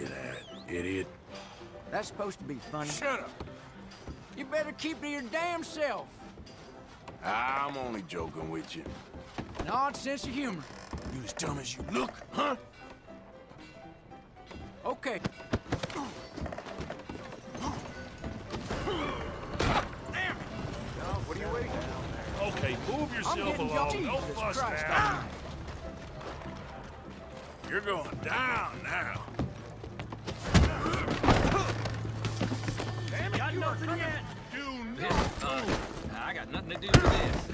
at idiot. That's supposed to be funny. Shut up. You better keep to your damn self. I'm only joking with you. An odd sense of humor. You as dumb as you look, huh? Okay. Damn it! What are you waiting for? Okay, move yourself along. Jesus Don't fuss Christ now. You're going down now. Nothing yet. Do not uh, I got nothing to do with this.